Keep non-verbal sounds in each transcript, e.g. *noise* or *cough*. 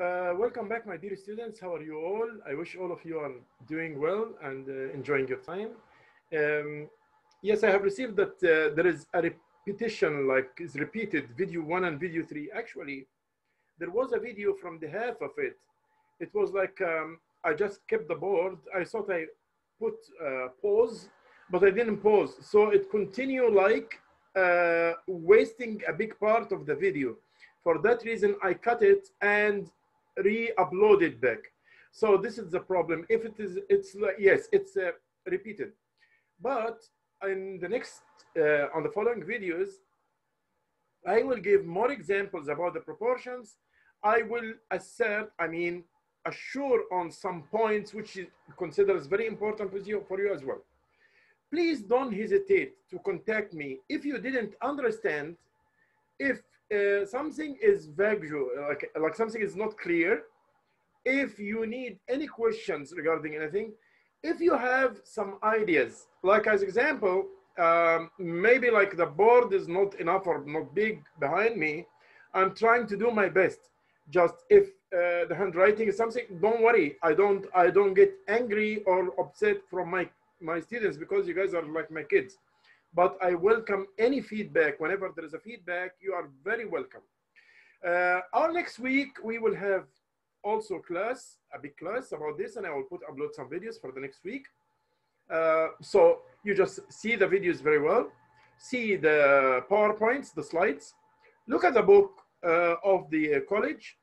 Uh, welcome back, my dear students. How are you all? I wish all of you are doing well and uh, enjoying your time. Um, yes, I have received that uh, there is a repetition, like is repeated, video one and video three. Actually, there was a video from the half of it. It was like um, I just kept the board. I thought I put uh, pause, but I didn't pause. So it continued like uh, wasting a big part of the video. For that reason, I cut it and re-upload it back. So this is the problem. If it is, it's yes, it's uh, repeated. But in the next, uh, on the following videos, I will give more examples about the proportions. I will assert, I mean, assure on some points which is considered as very important with you, for you as well. Please don't hesitate to contact me if you didn't understand, if uh, something is vague, like, like something is not clear, if you need any questions regarding anything, if you have some ideas, like as example, um, maybe like the board is not enough or not big behind me, I'm trying to do my best. Just if uh, the handwriting is something, don't worry. I don't, I don't get angry or upset from my, my students because you guys are like my kids but I welcome any feedback. Whenever there is a feedback, you are very welcome. Uh, our next week, we will have also class, a big class about this, and I will put upload some videos for the next week. Uh, so you just see the videos very well, see the PowerPoints, the slides, look at the book uh, of the college,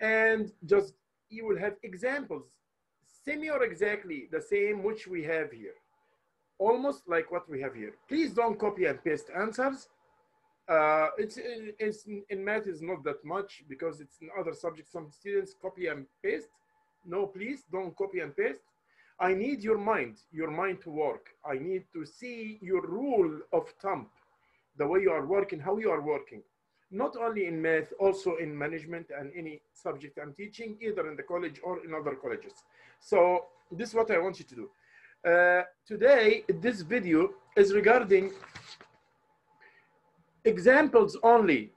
and just you will have examples, semi or exactly the same which we have here almost like what we have here. Please don't copy and paste answers. Uh, it's, it's in math is not that much because it's in other subjects. Some students copy and paste. No, please don't copy and paste. I need your mind, your mind to work. I need to see your rule of thumb, the way you are working, how you are working. Not only in math, also in management and any subject I'm teaching, either in the college or in other colleges. So this is what I want you to do. Uh, today, this video is regarding examples only.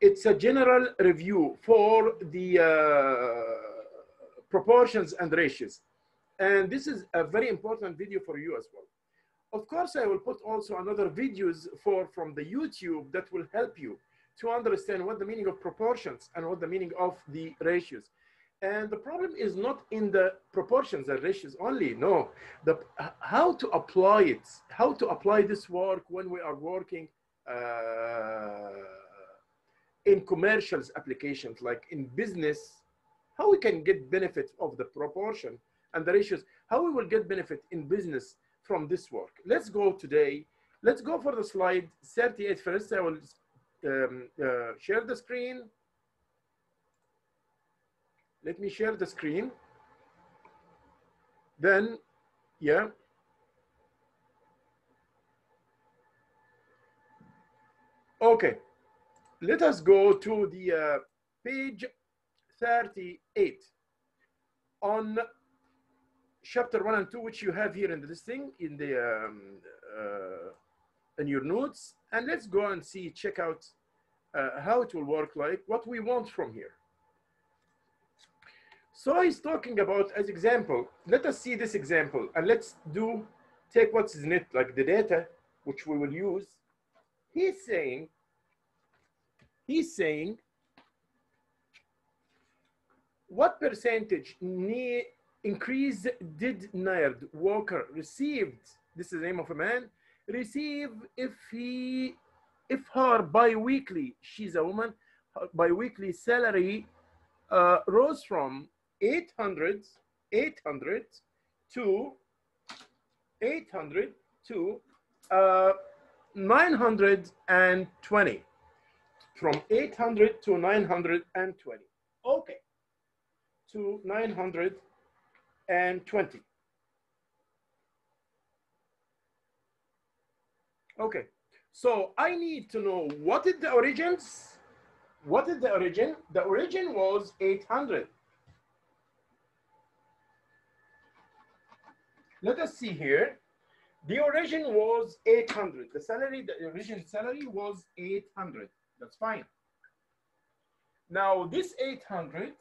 It's a general review for the uh, proportions and ratios. And this is a very important video for you as well. Of course, I will put also another videos for from the YouTube that will help you to understand what the meaning of proportions and what the meaning of the ratios. And the problem is not in the proportions and ratios only. No, the how to apply it, how to apply this work when we are working uh, in commercials applications, like in business, how we can get benefit of the proportion and the ratios, how we will get benefit in business from this work. Let's go today. Let's go for the slide 38 first. I will um, uh, share the screen. Let me share the screen. Then, yeah. Okay, let us go to the uh, page 38 on chapter one and two, which you have here in this thing in the um, uh, in your notes. And let's go and see, check out uh, how it will work like, what we want from here. So he's talking about as example, let us see this example and let's do, take what's in it, like the data, which we will use. He's saying, he's saying, what percentage increase did Nerd Walker received, this is the name of a man, receive if he, if her biweekly, she's a woman, biweekly salary uh, rose from 800, 800 to 800 to uh, 920. From 800 to 920. Okay. To 920. Okay. So I need to know what is the origins? What is the origin? The origin was 800. Let us see here. The origin was 800. The salary, the original salary was 800. That's fine. Now this 800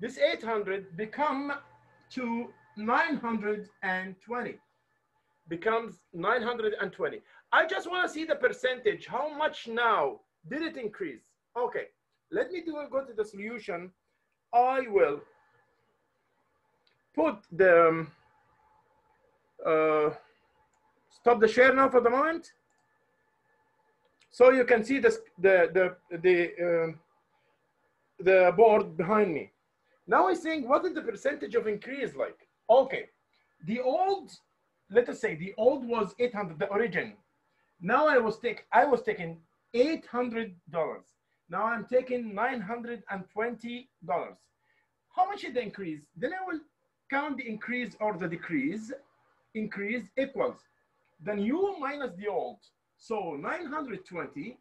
this 800 become to 920 becomes 920 i just want to see the percentage how much now did it increase okay let me do go to the solution i will put the um, uh, stop the share now for the moment so you can see this, the the the um, the board behind me now I think, what is the percentage of increase like? Okay, the old, let us say the old was 800, the origin. Now I was take, I was taking $800. Now I'm taking $920. How much is the increase? Then I will count the increase or the decrease. Increase equals the new minus the old. So 920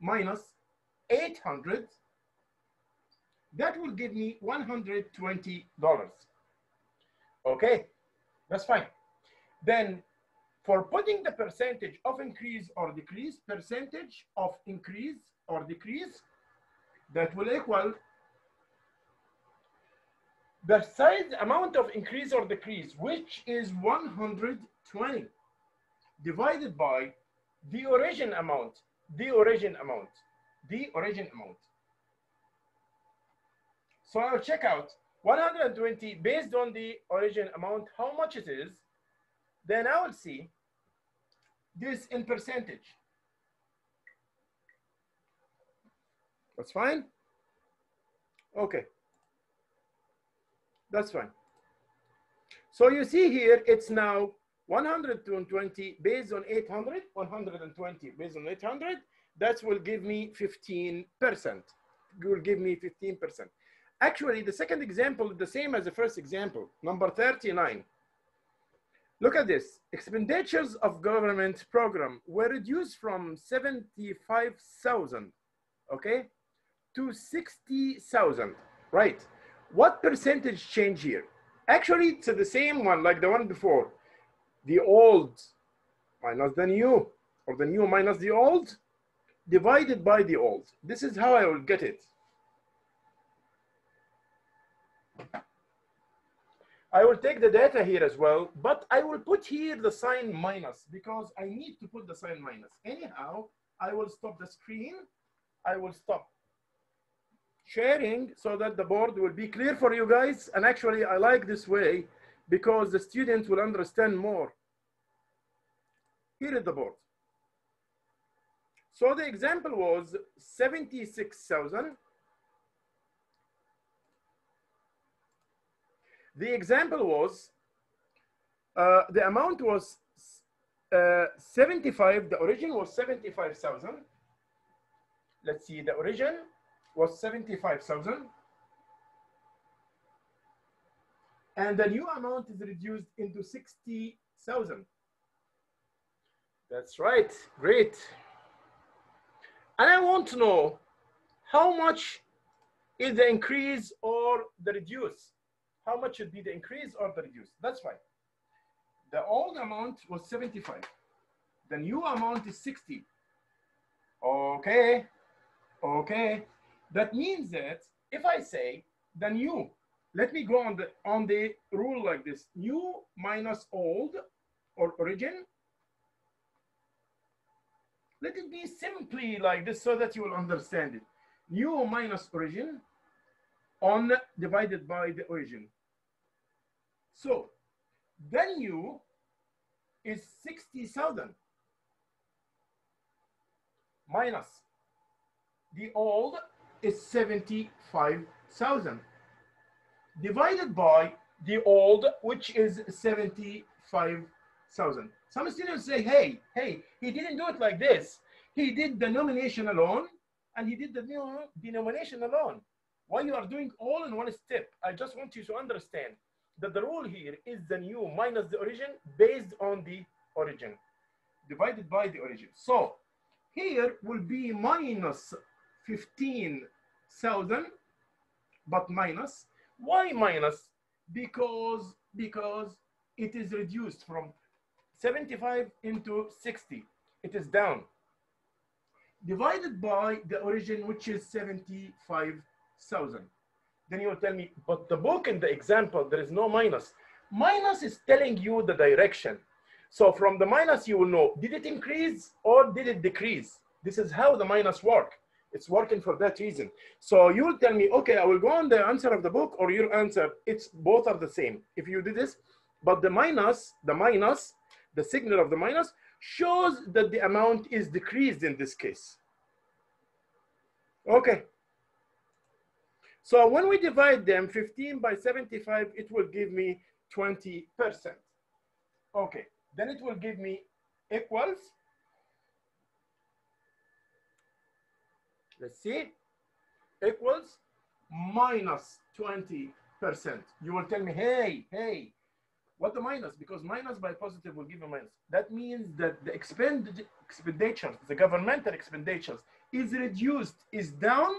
minus 800 that will give me $120. Okay, that's fine. Then for putting the percentage of increase or decrease, percentage of increase or decrease, that will equal the size amount of increase or decrease, which is 120 divided by the origin amount, the origin amount, the origin amount. So I'll check out 120 based on the origin amount, how much it is. Then I will see this in percentage. That's fine? Okay. That's fine. So you see here, it's now 120 based on 800, 120 based on 800. That will give me 15%. Will give me 15%. Actually, the second example is the same as the first example, number 39. Look at this. Expenditures of government program were reduced from 75,000, okay, to 60,000, right? What percentage change here? Actually, it's the same one like the one before. The old minus the new, or the new minus the old, divided by the old. This is how I will get it. I will take the data here as well, but I will put here the sign minus because I need to put the sign minus. Anyhow, I will stop the screen. I will stop sharing so that the board will be clear for you guys. And actually, I like this way because the students will understand more. Here is the board. So the example was 76,000 The example was, uh, the amount was uh, 75, the origin was 75,000. Let's see, the origin was 75,000. And the new amount is reduced into 60,000. That's right, great. And I want to know how much is the increase or the reduce? How much should be the increase or the reduce? That's fine. The old amount was 75. The new amount is 60. Okay, okay. That means that if I say the new, let me go on the, on the rule like this, new minus old or origin. Let it be simply like this so that you will understand it. New minus origin on divided by the origin. So new is 60,000 minus the old is 75,000 divided by the old, which is 75,000. Some students say, hey, hey, he didn't do it like this. He did the nomination alone and he did the denomination alone. Why you are doing all in one step? I just want you to understand that the rule here is the new minus the origin based on the origin divided by the origin. So here will be minus 15,000, but minus. Why minus? Because, because it is reduced from 75 into 60. It is down. Divided by the origin, which is 75,000. Then you will tell me, but the book in the example, there is no minus. Minus is telling you the direction. So from the minus, you will know, did it increase or did it decrease? This is how the minus work. It's working for that reason. So you will tell me, okay, I will go on the answer of the book or your answer. It's both are the same. If you did this, but the minus, the minus, the signal of the minus shows that the amount is decreased in this case. Okay. So when we divide them 15 by 75, it will give me 20%. Okay, then it will give me equals. Let's see, equals minus 20%. You will tell me, hey, hey, what the minus? Because minus by positive will give a minus. That means that the expend expenditures, the governmental expenditures is reduced, is down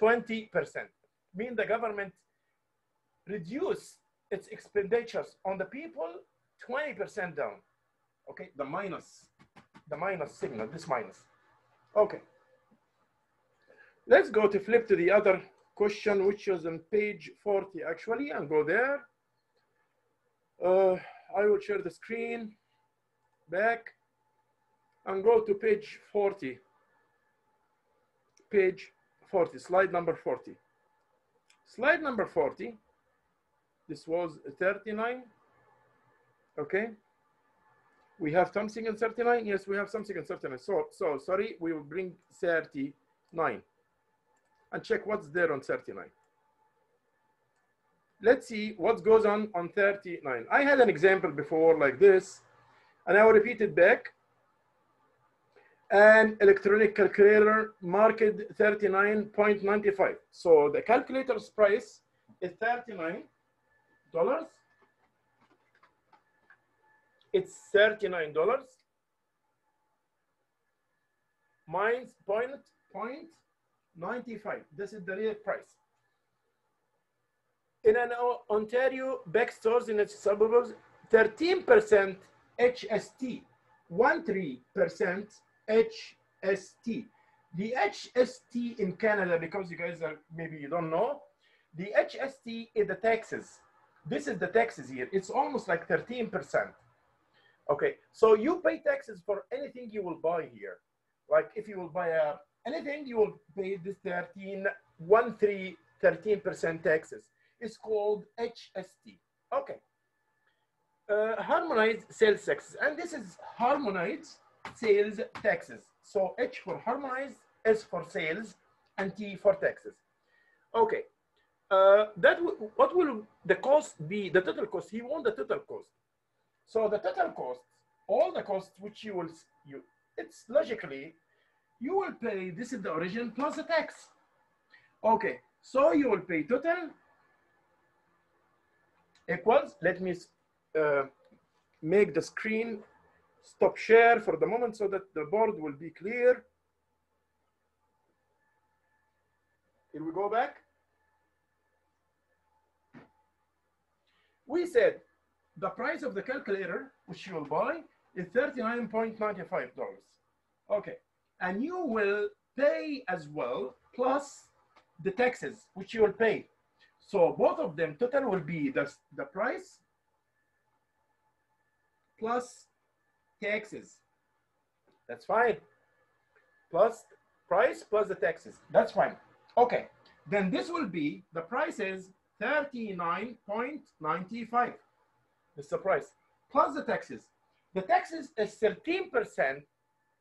20%. Mean the government reduce its expenditures on the people 20% down. Okay, the minus, the minus signal, this minus. Okay. Let's go to flip to the other question, which is on page 40 actually, and go there. Uh, I will share the screen back and go to page 40. Page 40, slide number 40. Slide number 40, this was 39, okay? We have something in 39? Yes, we have something in 39. So, so sorry, we will bring 39 and check what's there on 39. Let's see what goes on on 39. I had an example before like this, and I will repeat it back. An electronic calculator marked 39.95. So the calculator's price is $39. It's $39 minus point, point 95. This is the real price. In an Ontario back stores in its suburbs, 13% HST, 13% HST. The HST in Canada, because you guys are, maybe you don't know, the HST is the taxes. This is the taxes here. It's almost like 13%. Okay, so you pay taxes for anything you will buy here. Like if you will buy a, anything, you will pay this 13, 1, 3, 13% taxes. It's called HST. Okay. Uh, harmonized sales taxes. And this is harmonized sales taxes. So H for harmonized, S for sales, and T for taxes. Okay. Uh, that what will the cost be? The total cost. He wants the total cost. So the total cost, all the costs which you will you, it's logically you will pay. This is the origin plus the tax. Okay. So you will pay total equals. Let me uh, make the screen stop share for the moment so that the board will be clear. Here we go back. We said the price of the calculator, which you will buy, is $39.95. Okay, and you will pay as well, plus the taxes, which you will pay. So both of them total will be the, the price plus taxes. That's fine. Plus price plus the taxes. That's fine. Okay. Then this will be, the price is 39.95. It's the price. Plus the taxes. The taxes is 13%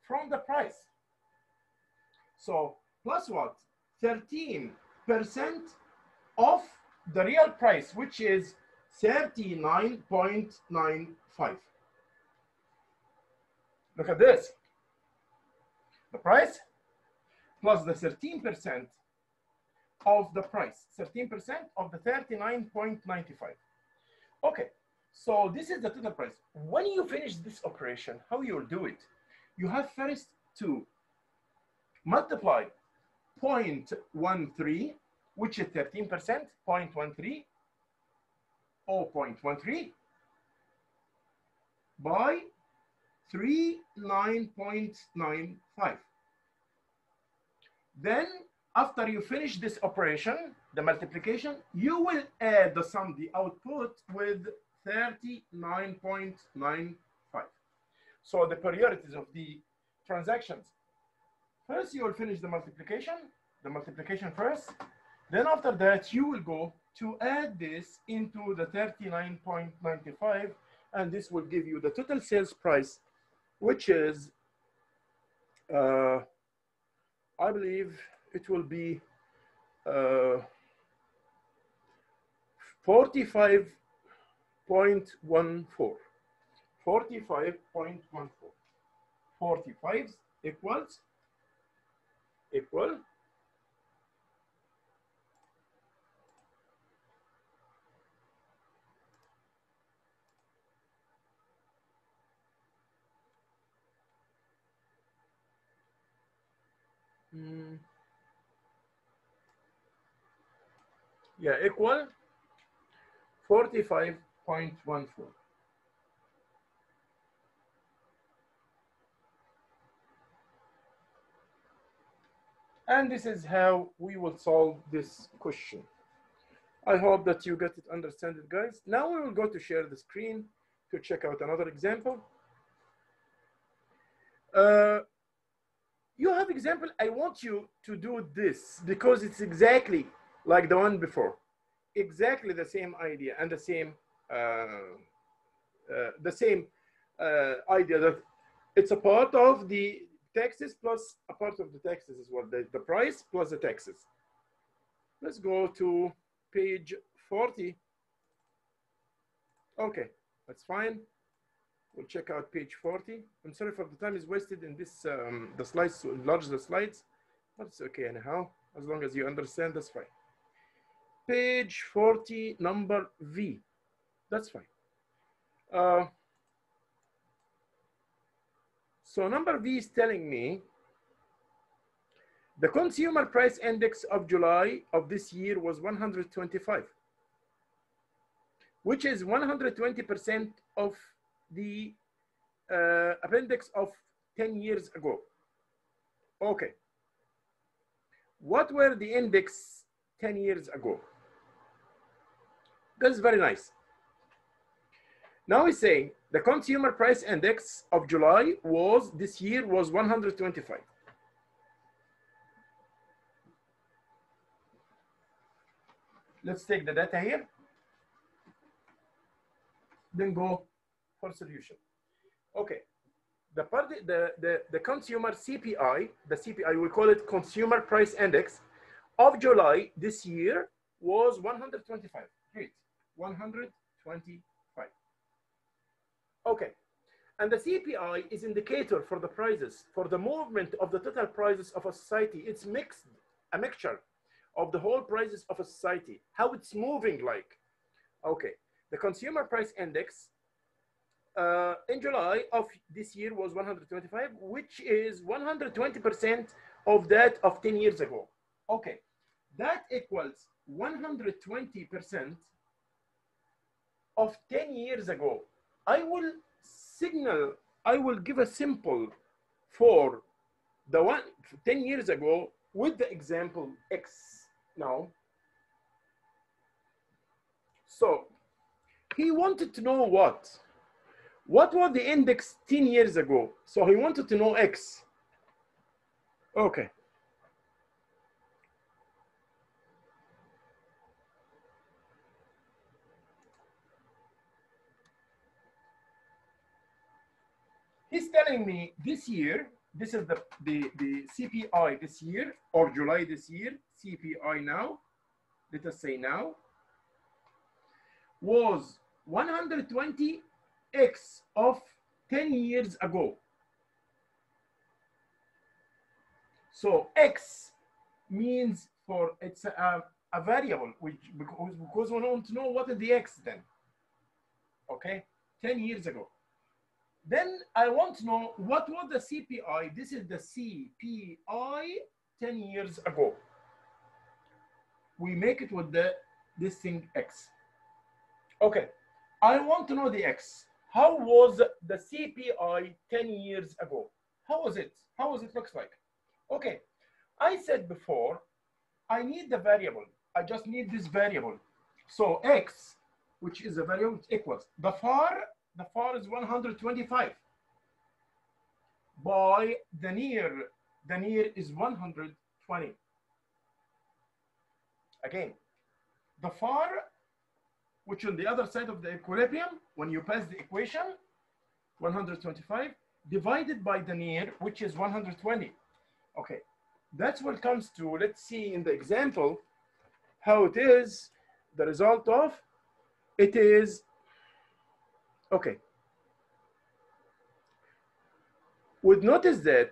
from the price. So plus what? 13% of the real price, which is 39.95. Look at this. The price plus the 13% of the price, 13% of the 39.95. Okay, so this is the total price. When you finish this operation, how you will do it? You have first to multiply 0.13, which is 13%, 0.13, 0.13 by 39.95. Then after you finish this operation, the multiplication, you will add the sum, the output with 39.95. So the priorities of the transactions. First, you will finish the multiplication, the multiplication first. Then after that, you will go to add this into the 39.95, and this will give you the total sales price, which is, uh, I believe it will be uh, 45.14. 45.14. 45 equals equal mm, yeah equal 45.14 And this is how we will solve this question. I hope that you get it, understand it, guys. Now we will go to share the screen to check out another example. Uh, you have example, I want you to do this because it's exactly like the one before. Exactly the same idea and the same, uh, uh, the same uh, idea that it's a part of the taxes plus a part of the taxes as well, the, the price plus the taxes. Let's go to page 40. Okay, that's fine. We'll check out page 40. I'm sorry for the time is wasted in this, um, the slides enlarge the slides, but it's okay anyhow. As long as you understand, that's fine. Page 40, number V. That's fine. Uh, so number V is telling me the consumer price index of July of this year was 125, which is 120% of the uh, appendix of 10 years ago. Okay. What were the index 10 years ago? That's very nice. Now he's saying the consumer price index of July was this year was 125. Let's take the data here. Then go for solution. Okay. The, part, the, the, the consumer CPI, the CPI, we call it consumer price index of July this year was 125. Great. 125. Okay. And the CPI is indicator for the prices, for the movement of the total prices of a society. It's mixed, a mixture of the whole prices of a society, how it's moving like. Okay. The consumer price index uh, in July of this year was 125, which is 120% of that of 10 years ago. Okay, that equals 120% of 10 years ago. I will signal, I will give a simple for the one 10 years ago with the example X now. So he wanted to know what? What was the index 10 years ago? So he wanted to know X. Okay. He's telling me this year, this is the, the, the CPI this year or July this year, CPI now, let us say now, was 120 X of 10 years ago. So X means for, it's a, a variable, which because, because we want to know what is the X then. Okay, 10 years ago. Then I want to know what was the CPI. This is the CPI 10 years ago. We make it with the this thing X. Okay, I want to know the X. How was the CPI 10 years ago? How was it? How was it looks like? Okay, I said before, I need the variable. I just need this variable. So x, which is a variable equals, the far, the far is 125 by the near, the near is 120. Again, the far, which on the other side of the equilibrium, when you pass the equation, 125, divided by the near, which is 120. Okay, that's what comes to, let's see in the example, how it is, the result of, it is, okay. Would notice that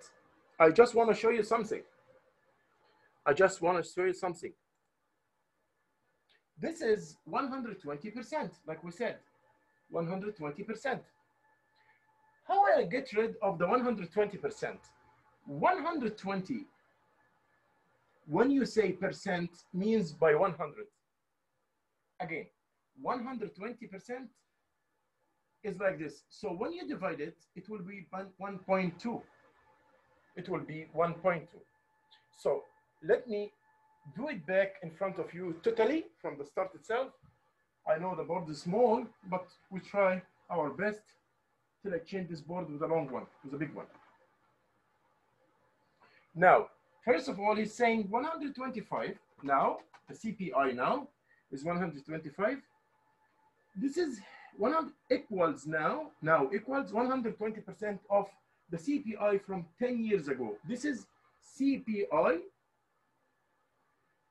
I just want to show you something. I just want to show you something. This is 120%, like we said, 120%. How will I get rid of the 120%? 120, when you say percent, means by 100. Again, 120% is like this. So when you divide it, it will be 1.2. It will be 1.2. So let me do it back in front of you totally from the start itself. I know the board is small, but we try our best till I change this board with a long one, with a big one. Now, first of all, he's saying 125. Now, the CPI now is 125. This is 100 equals now, now equals 120% of the CPI from 10 years ago. This is CPI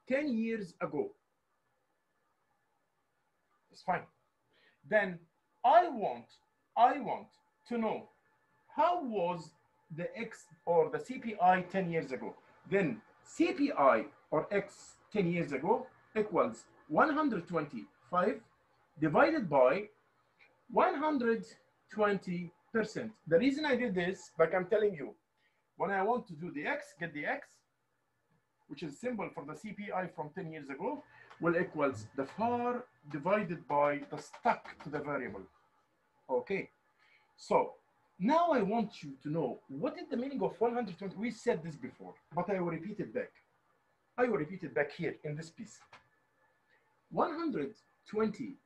10 years ago. It's fine. Then I want, I want to know how was the X or the CPI 10 years ago. Then CPI or X 10 years ago equals 125 divided by 120%. The reason I did this, like I'm telling you, when I want to do the X, get the X, which is symbol for the CPI from 10 years ago, will equals the far divided by the stuck to the variable. Okay, so now I want you to know what is the meaning of 120? We said this before, but I will repeat it back. I will repeat it back here in this piece. 120%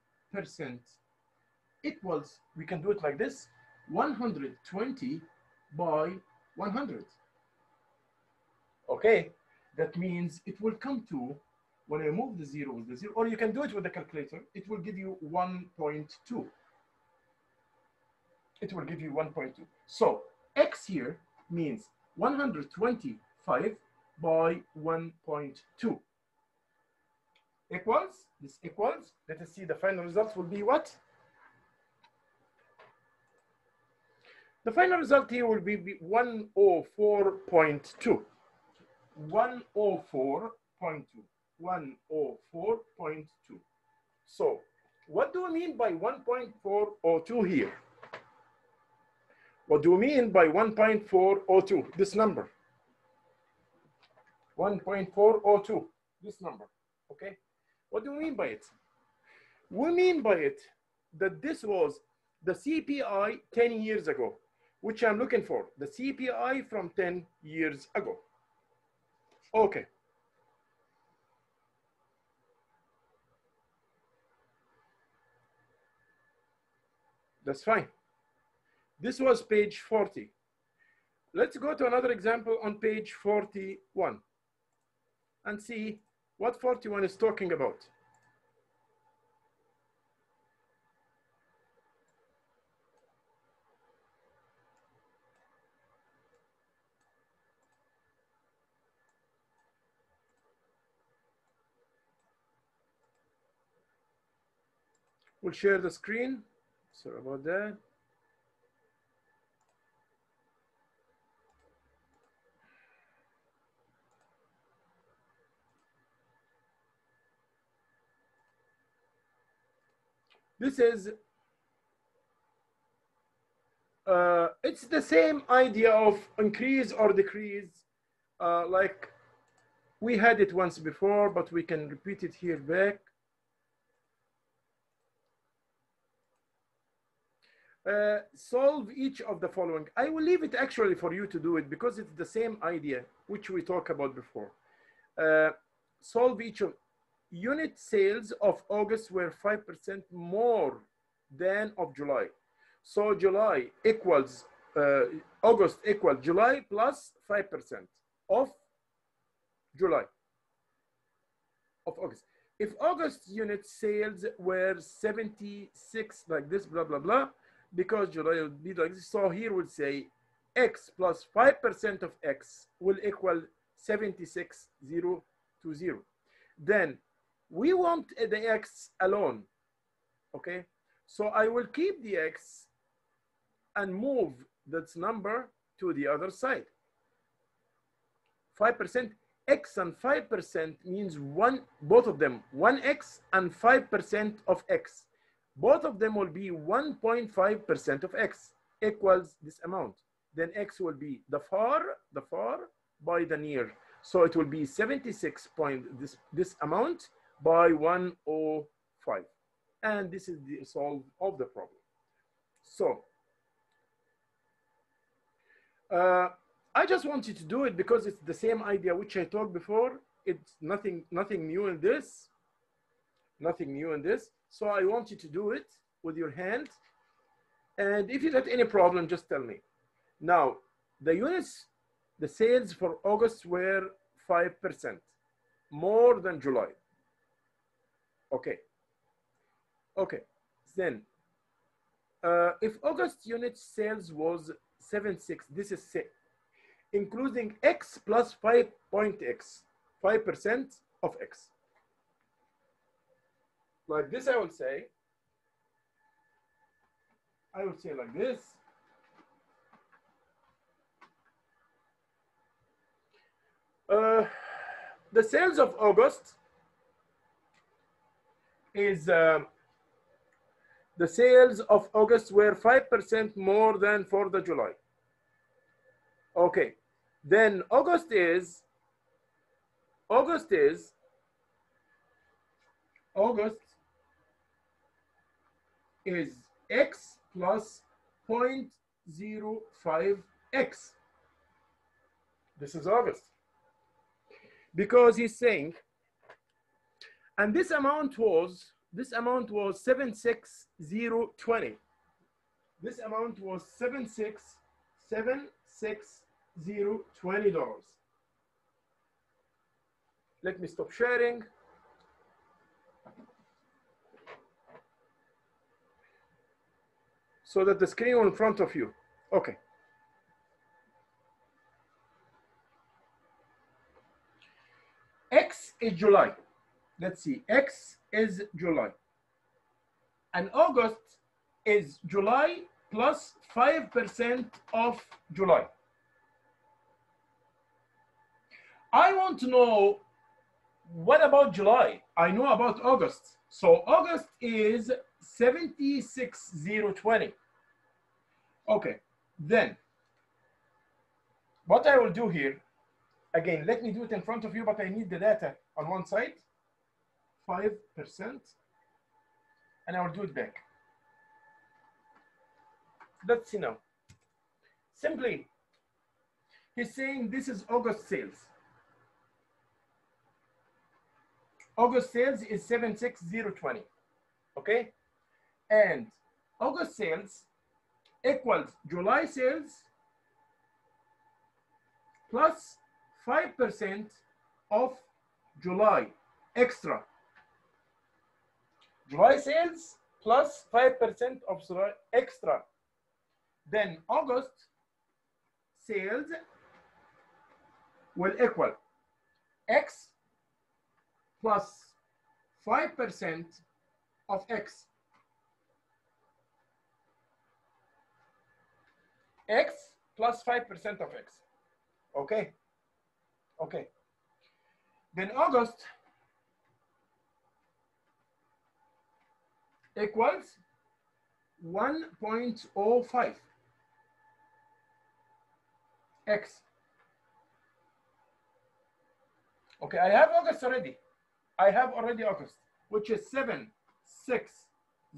equals, we can do it like this, 120 by 100. Okay, that means it will come to, when I move the zero with the zero, or you can do it with the calculator, it will give you 1.2. It will give you 1.2. So X here means 125 by 1.2 equals, this equals, let us see the final result will be what? The final result here will be 104.2. 104.2. 104.2. So, what do we mean by 1.402 here? What do we mean by 1.402? This number. 1.402. This number. Okay? What do we mean by it? We mean by it that this was the CPI 10 years ago, which I'm looking for. The CPI from 10 years ago. Okay. That's fine. This was page 40. Let's go to another example on page 41 and see what 41 is talking about. We'll share the screen. Sorry about that. This is, uh, it's the same idea of increase or decrease, uh, like we had it once before, but we can repeat it here back. Uh, solve each of the following. I will leave it actually for you to do it because it's the same idea which we talked about before. Uh, solve each of unit sales of August were 5% more than of July. So July equals, uh, August equals July plus 5% of July, of August. If August unit sales were 76 like this, blah, blah, blah, because be like this. So here we'll say X plus 5% of X will equal 76, 0 to 0. Then we want the X alone, okay? So I will keep the X and move that number to the other side. 5%, X and 5% means one, both of them, 1X and 5% of X. Both of them will be 1.5% of X equals this amount. Then X will be the far, the far by the near. So it will be 76 point, this, this amount by 105. And this is the solve of the problem. So uh, I just wanted to do it because it's the same idea which I talked before. It's nothing, nothing new in this, nothing new in this. So I want you to do it with your hand. And if you got any problem, just tell me. Now, the units, the sales for August were 5%, more than July. Okay. Okay. Then, uh, if August unit sales was 7.6, this is six, including X plus 5.X, 5% of X. Like this, I will say, I would say like this. Uh, the sales of August is uh, the sales of August were 5% more than for the July. Okay, then August is, August is, August is X plus 0.05X. This is August. Because he's saying, and this amount was, this amount was 76020. This amount was 76020 dollars. Let me stop sharing. So that the screen in front of you. Okay. X is July. Let's see. X is July. And August is July plus 5% of July. I want to know what about July? I know about August. So August is 76020. Okay, then what I will do here, again, let me do it in front of you, but I need the data on one side, 5%, and I will do it back. Let's see now. Simply, he's saying this is August sales. August sales is 76020, okay? And August sales equals July sales plus 5% of July extra. July sales plus 5% of July extra. Then August sales will equal X plus 5% of X. X plus 5% of X. Okay. Okay. Then August equals 1.05 X. Okay, I have August already. I have already August, which is seven, six,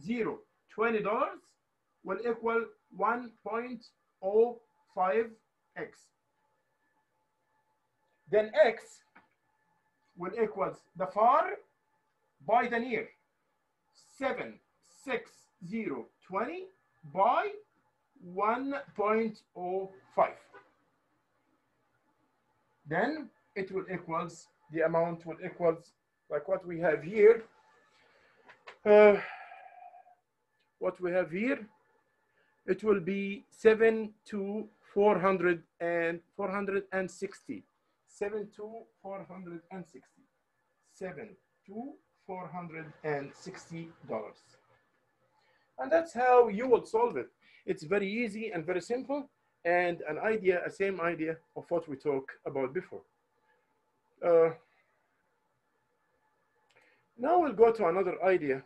zero, twenty dollars will equal 1.05 X. Then X will equals the far by the near. 76020 by 1.05 then it will equals the amount will equals like what we have here. Uh, what we have here it will be 7 to 400 and 460 7 to 460 7 to 460 dollars. And that's how you would solve it. It's very easy and very simple and an idea a same idea of what we talked about before. Uh, now we'll go to another idea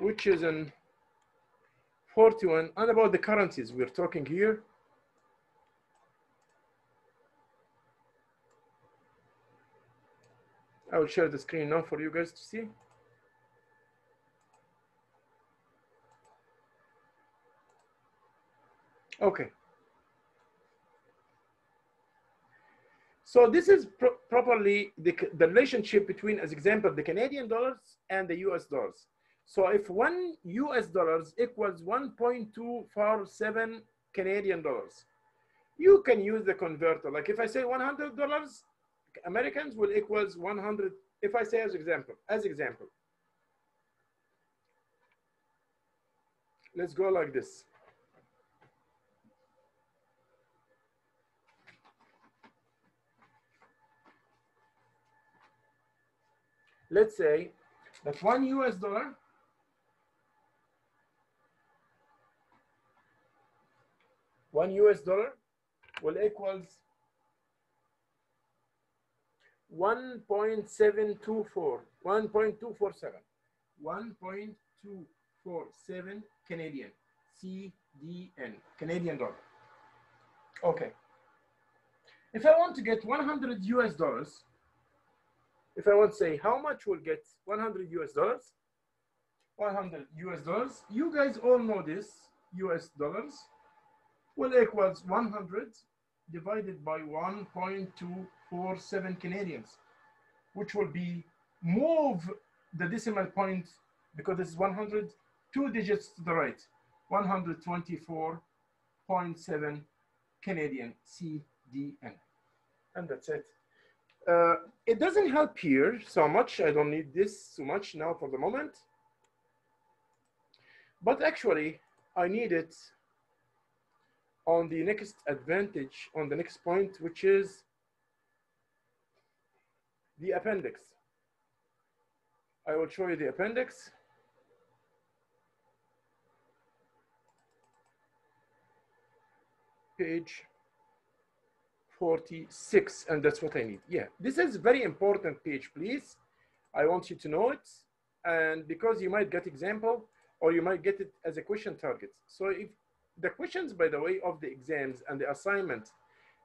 which is in 41 and about the currencies we're talking here I will share the screen now for you guys to see. Okay. So this is pro properly the, the relationship between, as example, the Canadian dollars and the US dollars. So if one US dollars equals 1.247 Canadian dollars, you can use the converter. Like if I say $100, Americans will equals 100. If I say as example, as example, let's go like this. Let's say that one US dollar one US dollar will equals 1.724, 1.247, 1.247 Canadian, CDN, Canadian dollar. Okay. If I want to get 100 US dollars, if I want to say how much will get 100 US dollars, 100 US dollars, you guys all know this, US dollars will equals 100 divided by 1.247 Canadians, which will be move the decimal point because this is 100, two digits to the right, 124.7 Canadian CDN. And that's it. Uh, it doesn't help here so much. I don't need this so much now for the moment. But actually, I need it on the next advantage, on the next point, which is the appendix. I will show you the appendix. Page 46, and that's what I need. Yeah, this is very important page, please. I want you to know it. And because you might get example, or you might get it as a question target. So if the questions, by the way, of the exams and the assignments,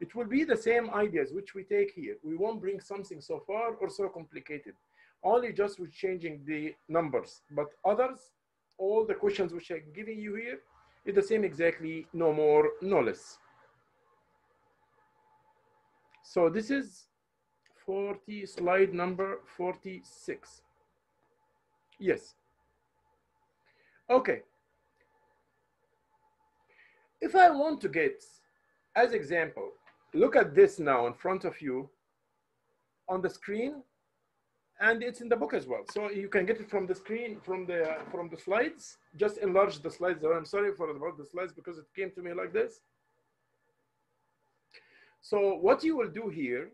it will be the same ideas which we take here. We won't bring something so far or so complicated, only just with changing the numbers. But others, all the questions which I'm giving you here, is the same exactly, no more, no less. So this is 40, slide number 46. Yes. Okay. If I want to get, as example, look at this now in front of you on the screen, and it's in the book as well. So you can get it from the screen, from the from the slides. Just enlarge the slides. I'm sorry for about the slides because it came to me like this. So what you will do here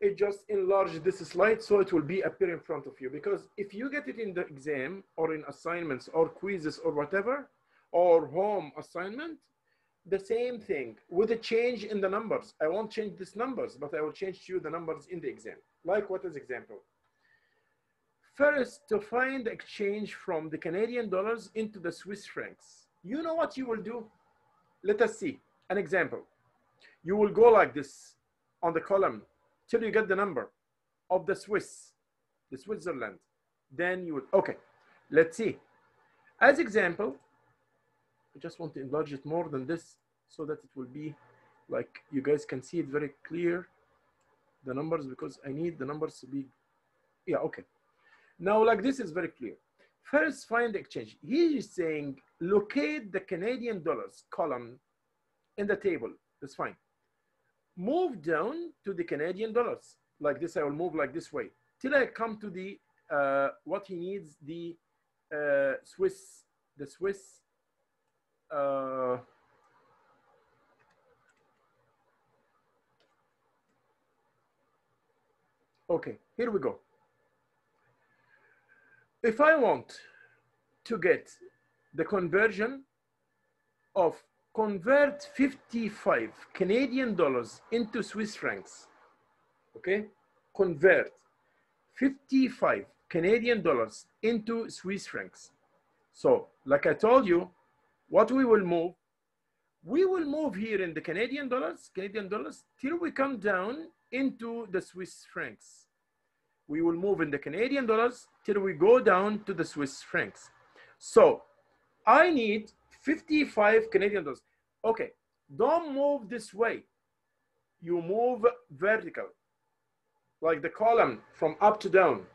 is just enlarge this slide so it will be appear in front of you. Because if you get it in the exam or in assignments or quizzes or whatever, or home assignment, the same thing with a change in the numbers. I won't change these numbers, but I will change to you the numbers in the exam. Like what is example? First, to find the exchange from the Canadian dollars into the Swiss francs. You know what you will do? Let us see an example. You will go like this on the column till you get the number of the Swiss, the Switzerland. Then you will, okay, let's see. As example, I just want to enlarge it more than this so that it will be like you guys can see it very clear, the numbers, because I need the numbers to be, yeah, okay. Now, like this is very clear. First, find the exchange. He is saying locate the Canadian dollars column in the table. That's fine. Move down to the Canadian dollars. Like this, I will move like this way till I come to the uh, what he needs the uh, Swiss the Swiss uh, okay here we go if I want to get the conversion of convert 55 Canadian dollars into Swiss francs okay convert 55 Canadian dollars into Swiss francs. So, like I told you, what we will move, we will move here in the Canadian dollars, Canadian dollars, till we come down into the Swiss francs. We will move in the Canadian dollars till we go down to the Swiss francs. So, I need 55 Canadian dollars. Okay, don't move this way. You move vertical like the column from up to down.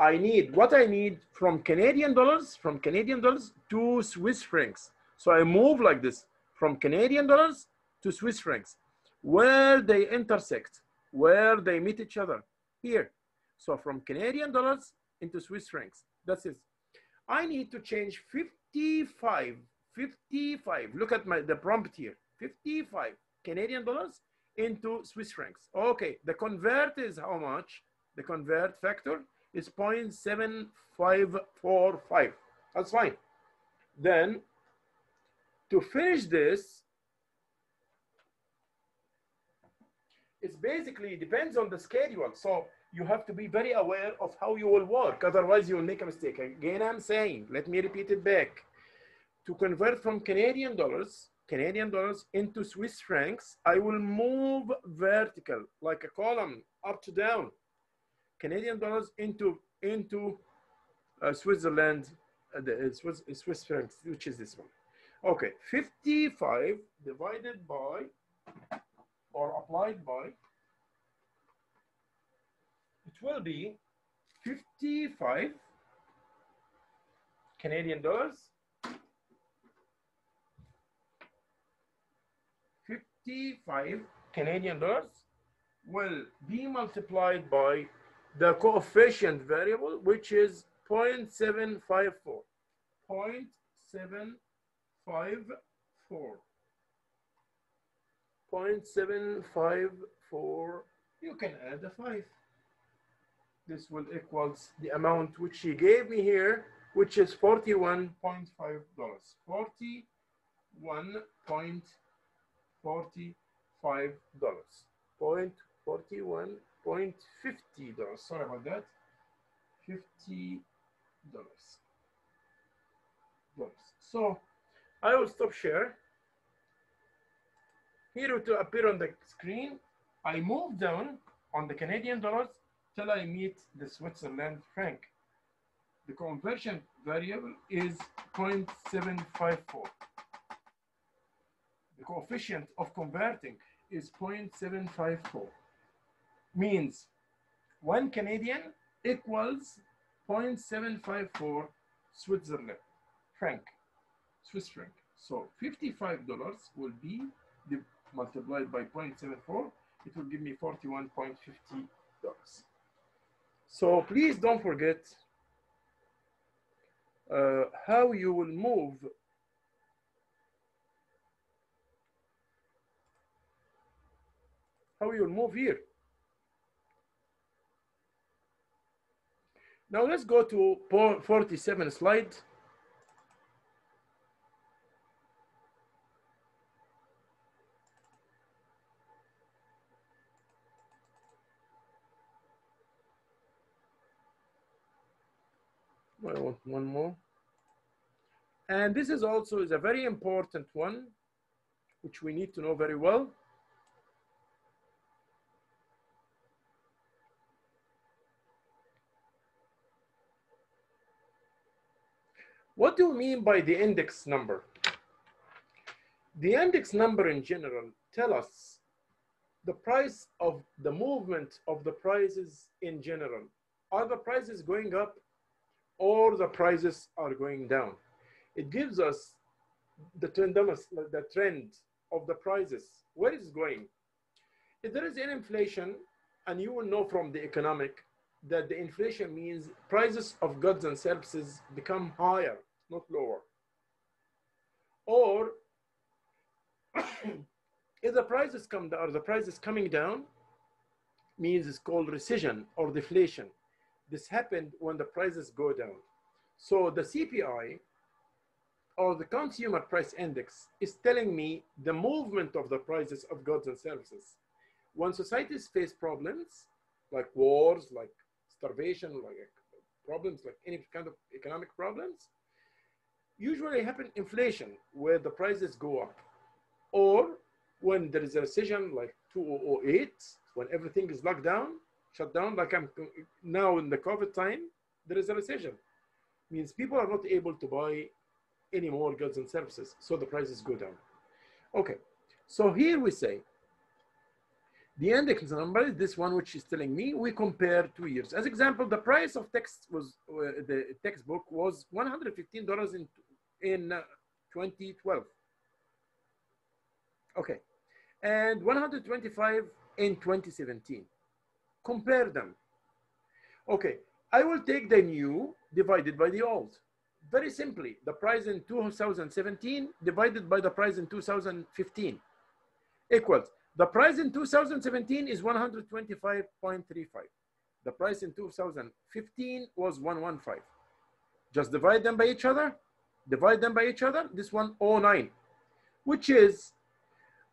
I need what I need from Canadian dollars, from Canadian dollars to Swiss francs. So I move like this from Canadian dollars to Swiss francs, where they intersect, where they meet each other, here. So from Canadian dollars into Swiss francs, that's it. I need to change 55, 55, look at my the prompt here, 55 Canadian dollars into Swiss francs. Okay, the convert is how much? The convert factor is 0.7545. That's fine. Then to finish this, it's basically depends on the schedule. So you have to be very aware of how you will work. Otherwise you will make a mistake. Again, I'm saying, let me repeat it back. To convert from Canadian dollars Canadian dollars into Swiss francs, I will move vertical like a column up to down. Canadian dollars into into uh, Switzerland, uh, the uh, Swiss, uh, Swiss francs, which is this one. Okay, 55 divided by or applied by, it will be 55 Canadian dollars 55 Canadian dollars will be multiplied by the coefficient variable, which is 0.754. 0.754. 0.754. You can add a 5. This will equals the amount which he gave me here, which is $41.5. $41.5 forty-five fifty dollars. Sorry about that. Fifty dollars. Dollars. So I will stop share. Here to appear on the screen, I move down on the Canadian dollars till I meet the Switzerland franc. The conversion variable is 0.754 the coefficient of converting is 0.754. Means one Canadian equals 0.754 Switzerland franc, Swiss franc. So $55 will be multiplied by 0.74. It will give me $41.50. So please don't forget uh, how you will move how you'll move here. Now let's go to 47 slide. I want one more. And this is also is a very important one, which we need to know very well. What do you mean by the index number? The index number in general tell us the price of the movement of the prices in general are the prices going up or the prices are going down? It gives us the trend, the trend of the prices. Where is it going? If there is an inflation, and you will know from the economic that the inflation means prices of goods and services become higher, not lower. Or *coughs* if the prices come down, or the prices coming down, means it's called recession or deflation. This happened when the prices go down. So the CPI or the consumer price index is telling me the movement of the prices of goods and services. When societies face problems like wars, like starvation, like problems, like any kind of economic problems, usually happen inflation where the prices go up. Or when there is a recession like 2008, when everything is locked down, shut down, like I'm now in the COVID time, there is a recession. Means people are not able to buy any more goods and services, so the prices go down. Okay, so here we say the index number is this one, which is telling me we compare two years. As example, the price of text was uh, the textbook was $115 in in uh, 2012. Okay, and 125 in 2017. Compare them. Okay, I will take the new divided by the old. Very simply, the price in 2017 divided by the price in 2015 equals the price in 2017 is 125.35. The price in 2015 was 115. Just divide them by each other. Divide them by each other. This one 09, which is,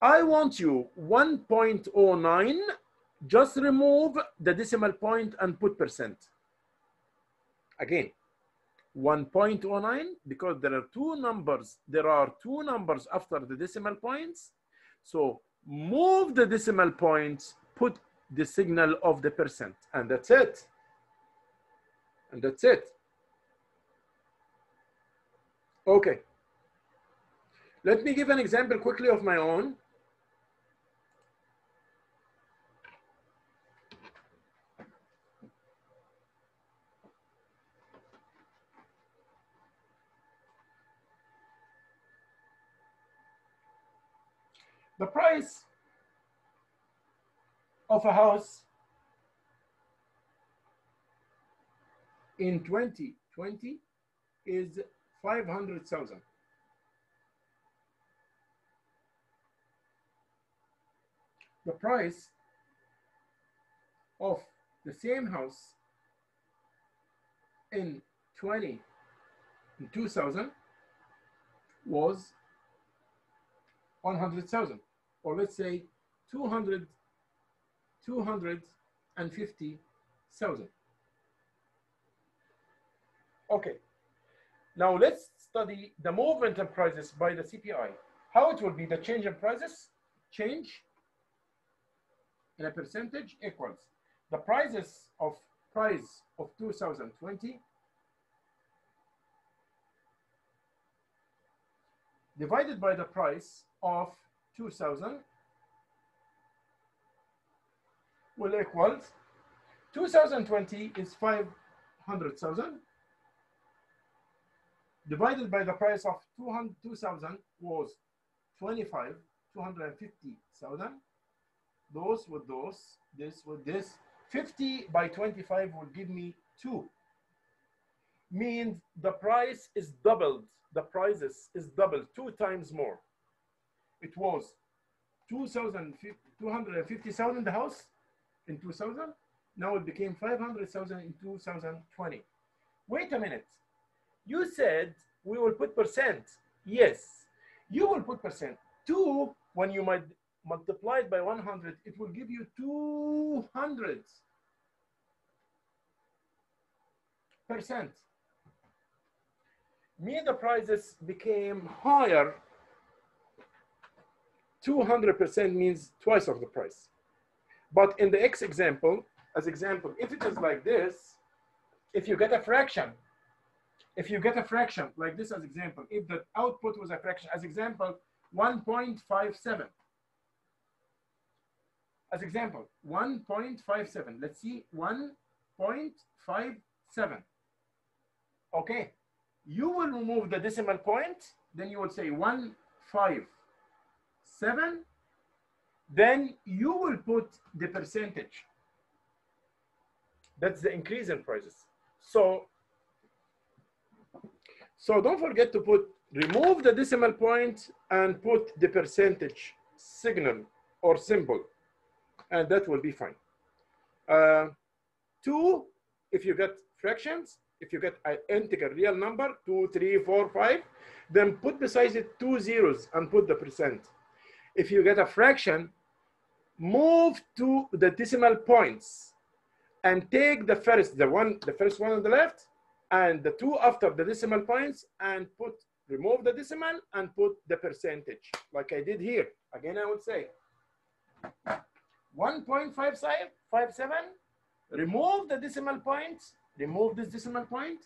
I want you 1.09, just remove the decimal point and put percent. Again, 1.09 because there are two numbers. There are two numbers after the decimal points. So move the decimal points, put the signal of the percent, and that's it. And that's it. Okay. Let me give an example quickly of my own. The price of a house in 2020 is 500,000. The price of the same house in 20 in 2000 was 100,000 or let's say 200, 250,000. Okay, now let's study the movement in prices by the CPI. How it will be the change in prices, change in a percentage equals the prices of price of 2020 divided by the price of 2000 will equal 2020 is 500,000 divided by the price of 2000 was 25 250,000 those with those this with this 50 by 25 will give me 2 means the price is doubled the prices is doubled two times more it was 250,000 the house in 2000. Now it became 500,000 in 2020. Wait a minute. You said we will put percent. Yes, you will put percent. Two, when you might multiply it by 100, it will give you 200 percent. Me, the prices became higher 200% means twice of the price. But in the X example, as example, if it is like this, if you get a fraction, if you get a fraction like this as example, if the output was a fraction as example, 1.57. As example, 1.57. Let's see, 1.57. Okay, you will remove the decimal point, then you will say 157, then you will put the percentage. That's the increase in prices. So, so don't forget to put, remove the decimal point and put the percentage signal or symbol, and that will be fine. Uh, two, if you get fractions, if you get an integer real number, two, three, four, five, then put beside it two zeros and put the percent. If you get a fraction, move to the decimal points and take the first, the one, the first one on the left, and the two after the decimal points, and put, remove the decimal and put the percentage, like I did here. Again, I would say 1.57, remove the decimal points, remove this decimal point,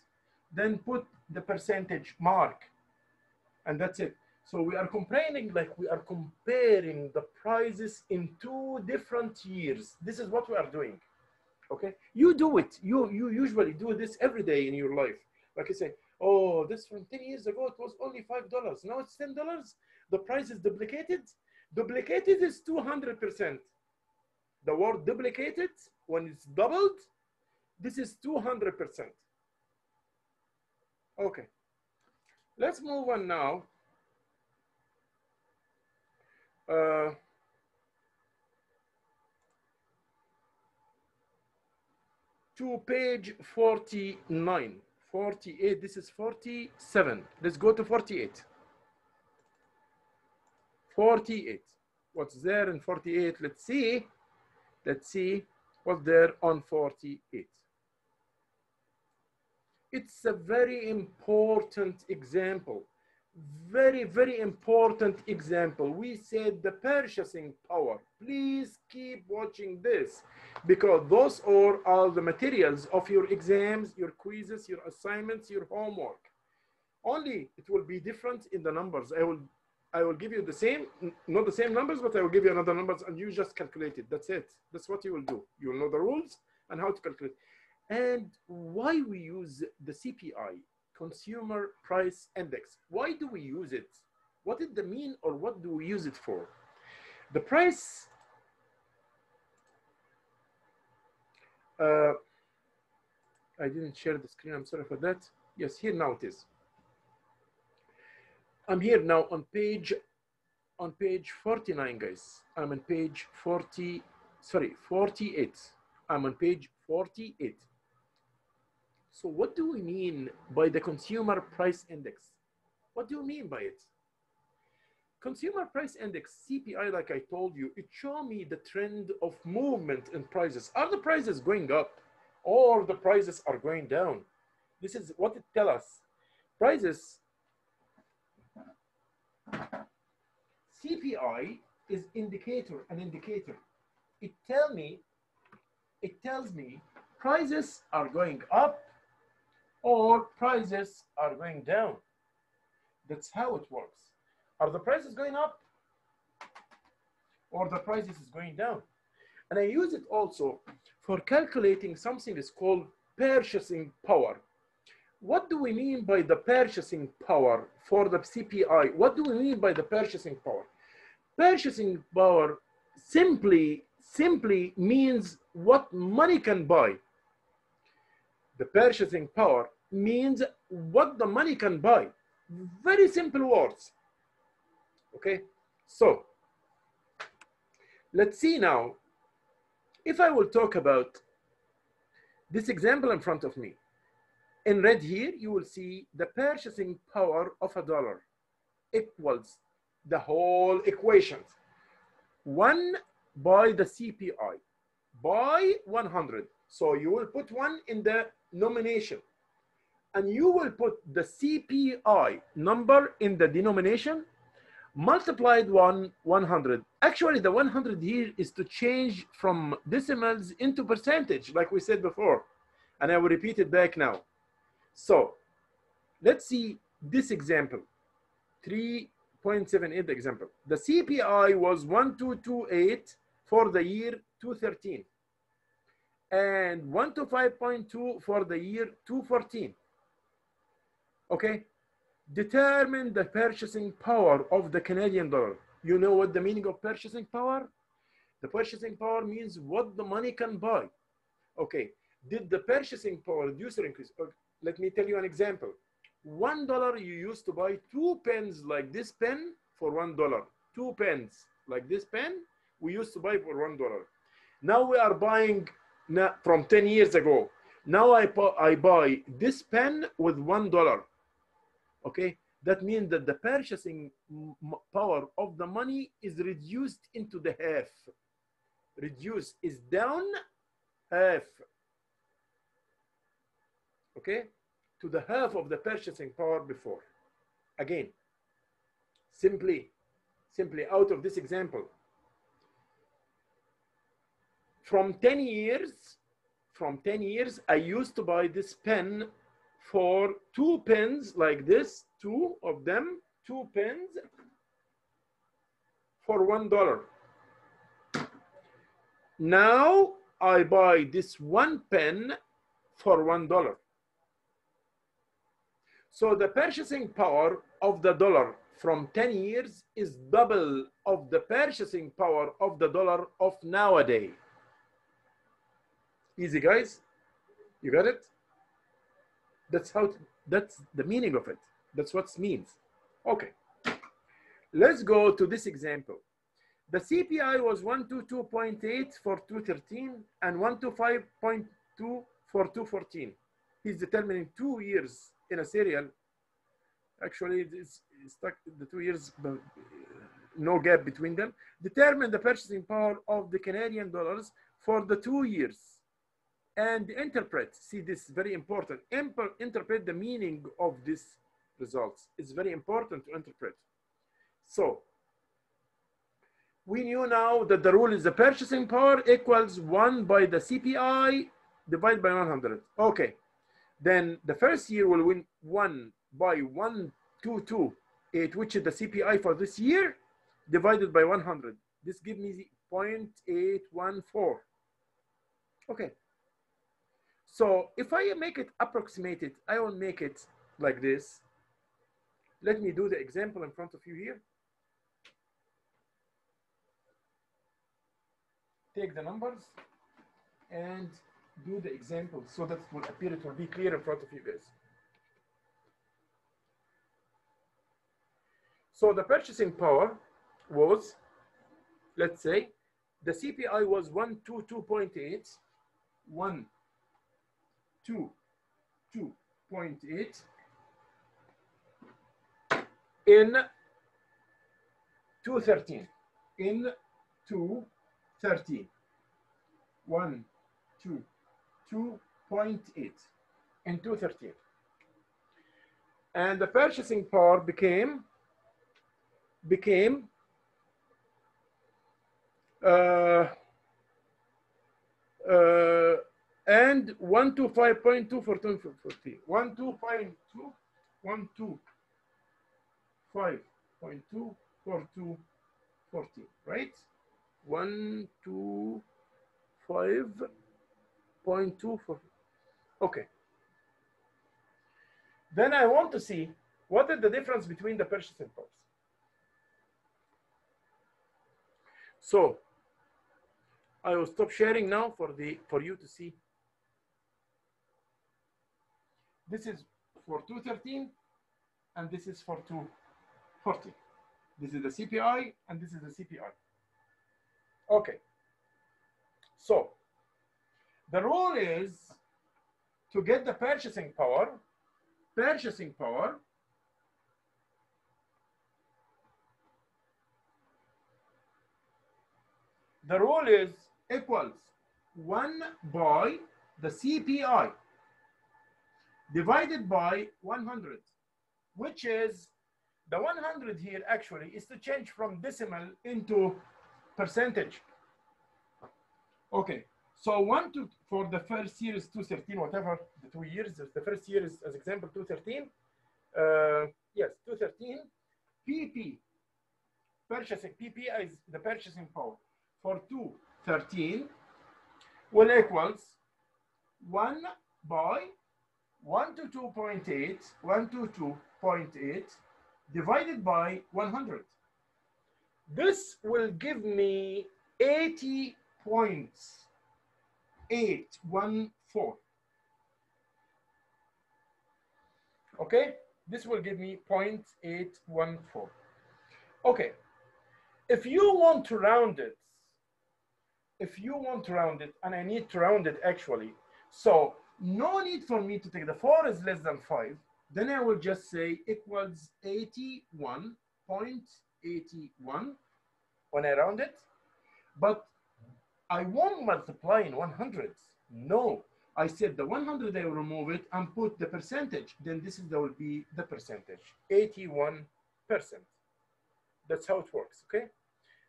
then put the percentage mark, and that's it. So we are comparing, like we are comparing the prices in two different years. This is what we are doing. Okay, you do it. You you usually do this every day in your life. Like I say, oh, this from 10 years ago it was only five dollars. Now it's ten dollars. The price is duplicated. Duplicated is 200 percent. The word duplicated when it's doubled, this is 200 percent. Okay, let's move on now. Uh, to page 49, 48, this is 47. Let's go to 48. 48. What's there in 48? Let's see. Let's see what's there on 48. It's a very important example. Very, very important example. We said the purchasing power. Please keep watching this because those are all the materials of your exams, your quizzes, your assignments, your homework. Only it will be different in the numbers. I will I will give you the same, not the same numbers, but I will give you another numbers and you just calculate it. That's it. That's what you will do. You will know the rules and how to calculate. And why we use the CPI, Consumer Price Index. Why do we use it? What is the mean or what do we use it for? The price, uh, I didn't share the screen, I'm sorry for that. Yes, here now it is. I'm here now on page on page 49, guys. I'm on page 40, sorry, 48. I'm on page 48. So what do we mean by the consumer price index? What do you mean by it? Consumer price index, CPI, like I told you, it show me the trend of movement in prices. Are the prices going up or the prices are going down? This is what it tell us. Prices CPI is indicator, an indicator. It tell me, it tells me prices are going up or prices are going down. That's how it works. Are the prices going up or the prices is going down? And I use it also for calculating something is called purchasing power. What do we mean by the purchasing power for the CPI? What do we mean by the purchasing power? Purchasing power simply, simply means what money can buy. The purchasing power means what the money can buy. Very simple words. Okay, so let's see now. If I will talk about this example in front of me, in red here, you will see the purchasing power of a dollar equals the whole equation. One by the CPI, by 100. So you will put one in the nomination and you will put the CPI number in the denomination multiplied one 100. Actually, the 100 here is to change from decimals into percentage, like we said before. And I will repeat it back now. So let's see this example, 3.78 example. The CPI was 1228 for the year 2013. And 1 to 5.2 for the year 214. Okay, determine the purchasing power of the Canadian dollar. You know what the meaning of purchasing power? The purchasing power means what the money can buy. Okay, did the purchasing power reduce or increase? Or let me tell you an example. One dollar you used to buy two pens like this pen for one dollar. Two pens like this pen we used to buy for one dollar. Now we are buying from 10 years ago. Now I, I buy this pen with one dollar. Okay, that means that the purchasing power of the money is reduced into the half. Reduce is down half. Okay, to the half of the purchasing power before. Again, simply, simply out of this example, from 10 years, from 10 years, I used to buy this pen for two pens like this, two of them, two pens for one dollar. Now I buy this one pen for one dollar. So the purchasing power of the dollar from 10 years is double of the purchasing power of the dollar of nowadays. Easy, guys. You got it? That's how, that's the meaning of it. That's what it means. Okay. Let's go to this example. The CPI was 122.8 for 213 and 125.2 for 214. He's determining two years in a serial. Actually, it's stuck the two years, but uh, no gap between them. Determine the purchasing power of the Canadian dollars for the two years and interpret. See, this is very important. Imper interpret the meaning of these results. It's very important to interpret. So, we knew now that the rule is the purchasing power equals 1 by the CPI divided by 100. Okay, then the first year will win 1 by 122, which is the CPI for this year, divided by 100. This gives me 0.814. Okay. So if I make it approximated, I will make it like this. Let me do the example in front of you here. Take the numbers and do the example so that it will appear, it will be clear in front of you guys. So the purchasing power was, let's say, the CPI was 122.8, 1 2, 2.8 in 213 in 213 1 2 2.8 in 213 and the purchasing power became became uh, uh, and 125.2 for 240. 125.2, 125.2 for 240, right? 125.2 for, okay. Then I want to see what is the difference between the purchasing powers. So I will stop sharing now for the for you to see This is for 213 and this is for 240. This is the CPI and this is the CPI. Okay. So the rule is to get the purchasing power, purchasing power the rule is equals 1 by the CPI divided by 100, which is the 100 here actually is to change from decimal into percentage. Okay, so one to for the first year is 213, whatever the two years, the first year is as example 213. Uh, yes, 213. PP, purchasing, PP is the purchasing power for 213 will equals 1 by 122.8, 122.8 divided by 100. This will give me 80 points, 814. Okay, this will give me 0.814. Okay, if you want to round it, if you want to round it, and I need to round it actually, so no need for me to take the 4 is less than 5, then I will just say equals 81.81 when I round it. But I won't multiply in 100s. No, I said the 100, I will remove it and put the percentage. Then this is will be the percentage, 81%. That's how it works, okay?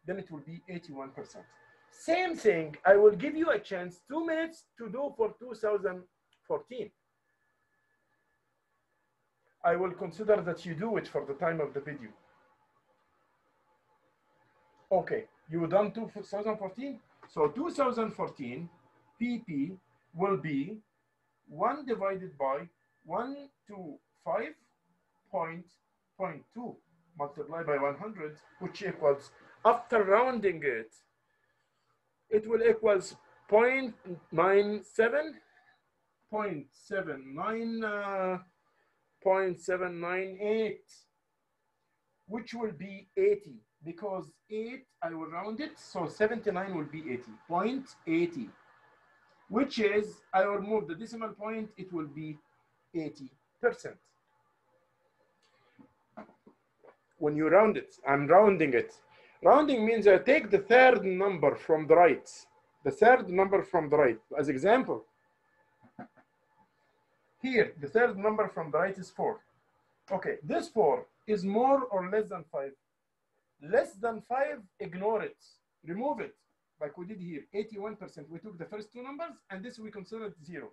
Then it will be 81%. Same thing, I will give you a chance, two minutes to do for 2014. I will consider that you do it for the time of the video. Okay, you done 2014? So 2014 PP will be 1 divided by 125.2 multiplied by 100, which equals, after rounding it, it will equals 0.97, 0.79, uh, 0.798, which will be 80 because 8, I will round it, so 79 will be 80, 0.80, which is, I will move the decimal point, it will be 80%. When you round it, I'm rounding it. Rounding means I take the third number from the right, the third number from the right. As example, here, the third number from the right is 4. Okay, this 4 is more or less than 5. Less than 5, ignore it. Remove it, like we did here, 81%. We took the first two numbers, and this we considered 0.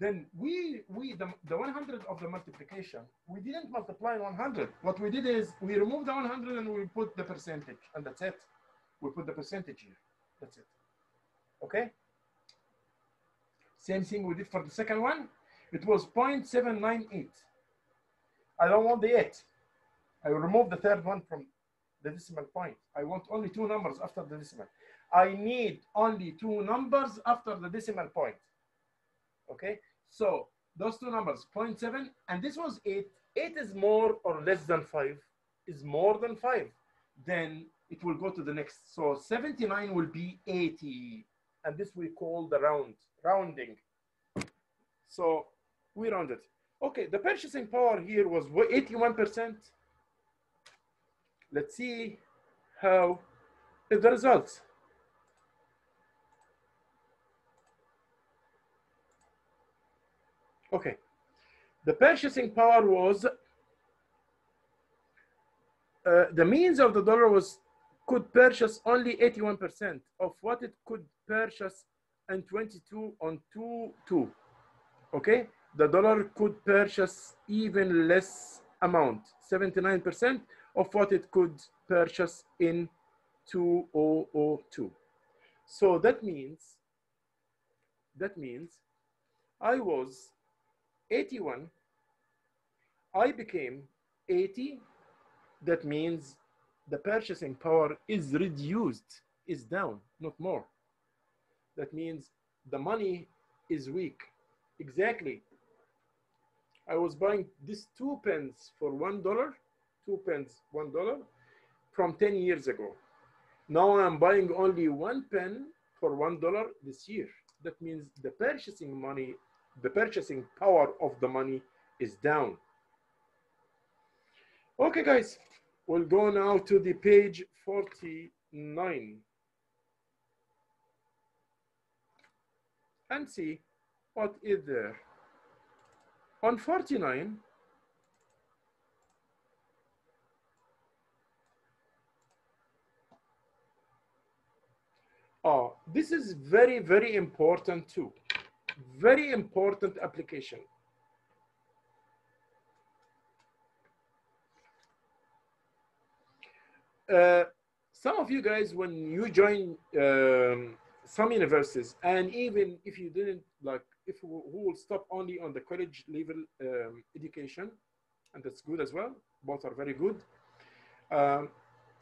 Then we, we the, the 100 of the multiplication, we didn't multiply 100. What we did is we removed the 100 and we put the percentage, and that's it. We put the percentage here. That's it. Okay? Same thing we did for the second one. It was 0.798. I don't want the 8. I remove the third one from the decimal point. I want only two numbers after the decimal. I need only two numbers after the decimal point. Okay, so those two numbers, 0.7, and this was 8. 8 is more or less than 5, is more than 5. Then it will go to the next. So 79 will be 80. And this we call the round, rounding. So we rounded. Okay, the purchasing power here was 81%. Let's see how is the results. Okay, the purchasing power was uh, the means of the dollar was could purchase only 81% of what it could purchase in 22 on 2 2 okay the dollar could purchase even less amount 79% of what it could purchase in 2002 so that means that means i was 81 i became 80 that means the purchasing power is reduced is down not more. That means the money is weak. Exactly i was buying this two pence for one dollar two pence one dollar from 10 years ago. Now i'm buying only one pen for one dollar this year. That means the purchasing money the purchasing power of the money is down. Okay guys we'll go now to the page 49 and see what is there. On 49, oh, this is very, very important too. Very important application. Uh, some of you guys, when you join um, some universities, and even if you didn't like if who who will stop only on the college level um, education, and that's good as well. Both are very good. Um,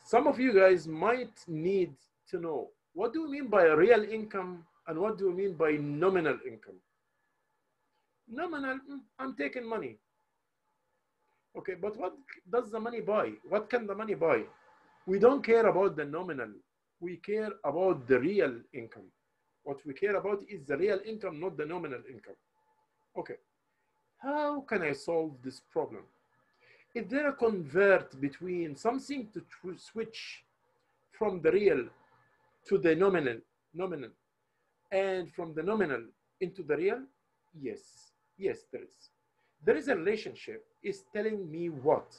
some of you guys might need to know what do you mean by real income and what do you mean by nominal income? Nominal, mm, I'm taking money. Okay, but what does the money buy? What can the money buy? We don't care about the nominal. We care about the real income. What we care about is the real income, not the nominal income. Okay, how can I solve this problem? Is there a convert between something to switch from the real to the nominal, nominal, and from the nominal into the real? Yes, yes, there is. There is a relationship. Is telling me what?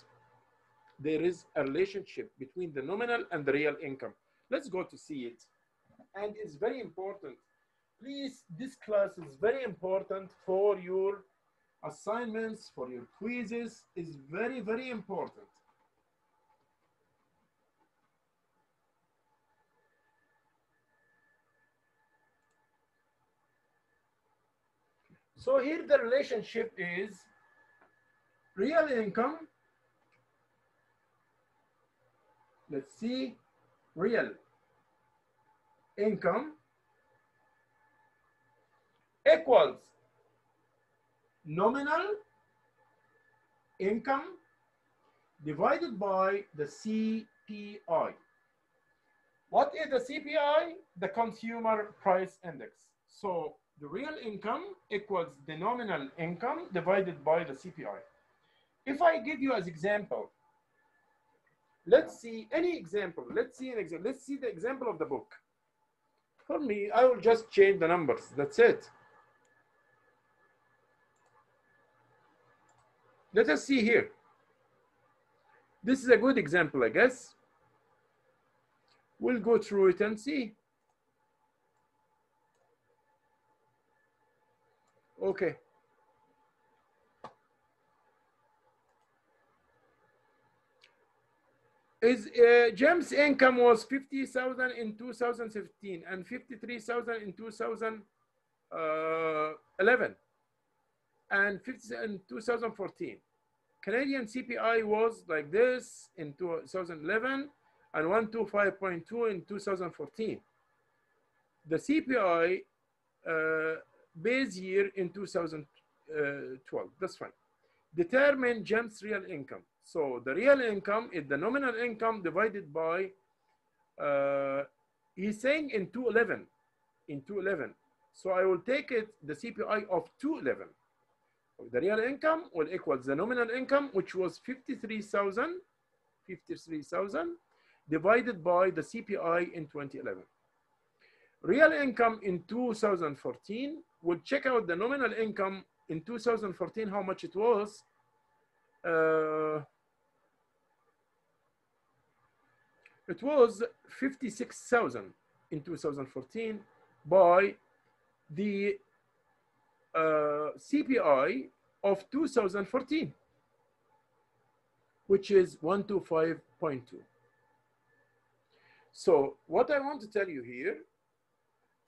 There is a relationship between the nominal and the real income. Let's go to see it. And it's very important. Please, this class is very important for your assignments, for your quizzes, is very, very important. So here the relationship is real income. Let's see, real income equals nominal income divided by the CPI. What is the CPI? The consumer price index. So the real income equals the nominal income divided by the CPI. If I give you as example, let's see any example. Let's see an example. Let's see the example of the book. For me, I will just change the numbers. That's it. Let us see here. This is a good example, I guess. We'll go through it and see. Okay. Is uh, James' income was 50,000 in 2015 and 53,000 in 2011 and 50 in 2014. Canadian CPI was like this in 2011 and 125.2 in 2014. The CPI uh, base year in 2012. That's fine. Determine James' real income. So the real income is the nominal income divided by, uh, he's saying in 211, in 211. So I will take it, the CPI of 211. The real income will equal the nominal income, which was 53,000, 53,000 divided by the CPI in 2011. Real income in 2014 we'll check out the nominal income in 2014, how much it was. Uh, it was 56,000 in 2014 by the uh, CPI of 2014, which is 125.2. So what I want to tell you here,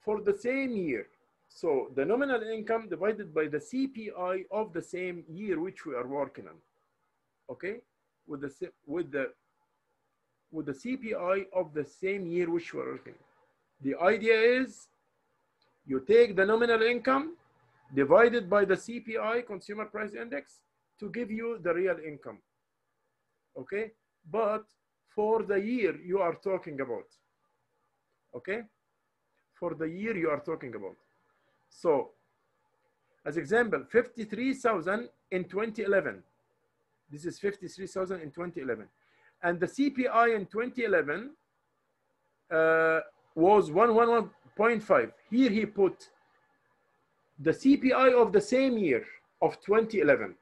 for the same year, so the nominal income divided by the CPI of the same year which we are working on, okay? With the with the with the CPI of the same year which we're working. The idea is you take the nominal income divided by the CPI, Consumer Price Index, to give you the real income, okay? But for the year you are talking about, okay? For the year you are talking about. So, as example, 53,000 in 2011. This is 53,000 in 2011. And the CPI in 2011 uh, was 111.5. Here he put the CPI of the same year of 2011.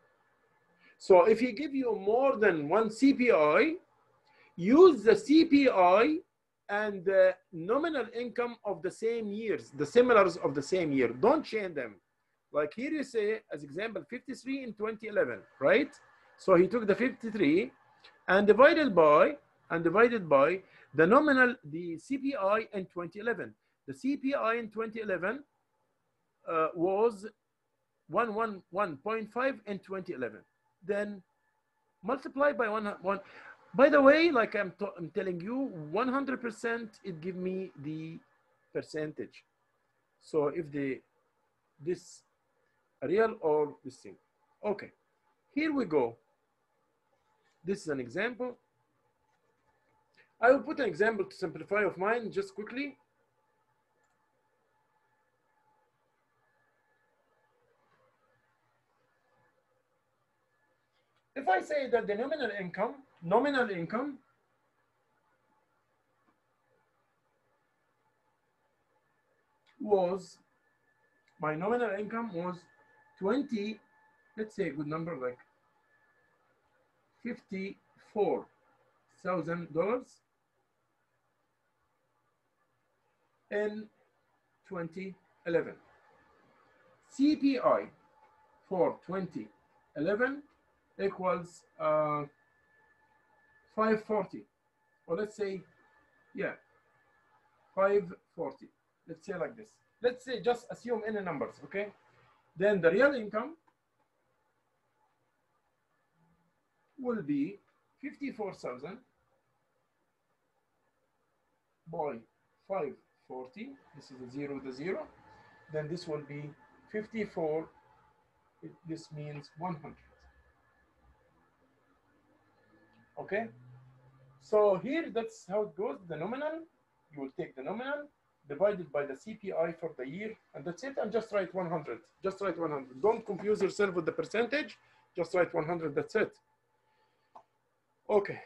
So if he give you more than one CPI, use the CPI and the nominal income of the same years, the similars of the same year. Don't change them. Like here you say, as example, 53 in 2011, right? So he took the 53 and divided by, and divided by the nominal, the CPI in 2011. The CPI in 2011 uh, was 111.5 in 2011. Then multiply by one, one. By the way, like I'm, I'm telling you, 100% it give me the percentage. So if the this real or this thing. Okay, here we go. This is an example. I will put an example to simplify of mine just quickly. If I say that the nominal income, nominal income was, my nominal income was 20, let's say a good number like $54,000 in 2011. CPI for 2011 equals uh, 540 or let's say yeah 540 let's say like this. Let's say just assume any numbers okay? Then the real income will be 54,000 by 540 this is a zero to zero. Then this will be 54 it, this means 100 okay? So here that's how it goes the nominal. You will take the nominal divided by the CPI for the year and that's it. And just write 100 just write 100 don't confuse yourself with the percentage. Just write 100 that's it okay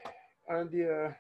and the uh,